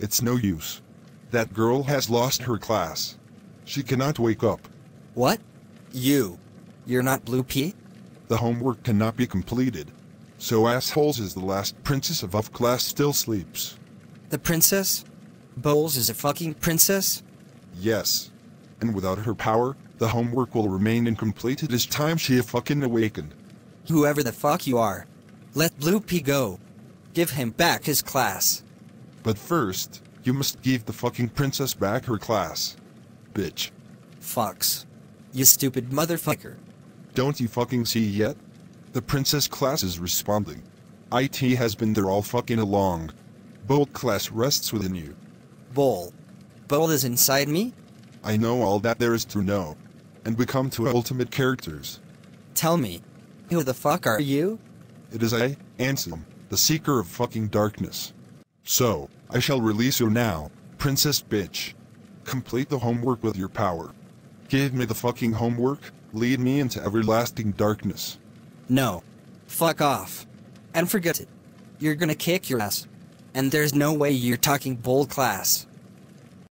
It's no use. That girl has lost her class. She cannot wake up. What? You. You're not Blue P? The homework cannot be completed. So assholes is the last princess of F class still sleeps. The princess? Bowles is a fucking princess? Yes. And without her power, the homework will remain incomplete it is time she a fucking awakened. Whoever the fuck you are. Let Blue P go. Give him back his class. But first, you must give the fucking princess back her class. Bitch. Fox. You stupid motherfucker. Don't you fucking see yet? The princess class is responding. IT has been there all fucking along. Bolt class rests within you. Bowl. Bowl is inside me? I know all that there is to know. And we come to ultimate characters. Tell me. Who the fuck are you? It is I, Ansem, the seeker of fucking darkness. So, I shall release you now, princess bitch. Complete the homework with your power. Give me the fucking homework, lead me into everlasting darkness. No. Fuck off. And forget it. You're gonna kick your ass. And there's no way you're talking bull class.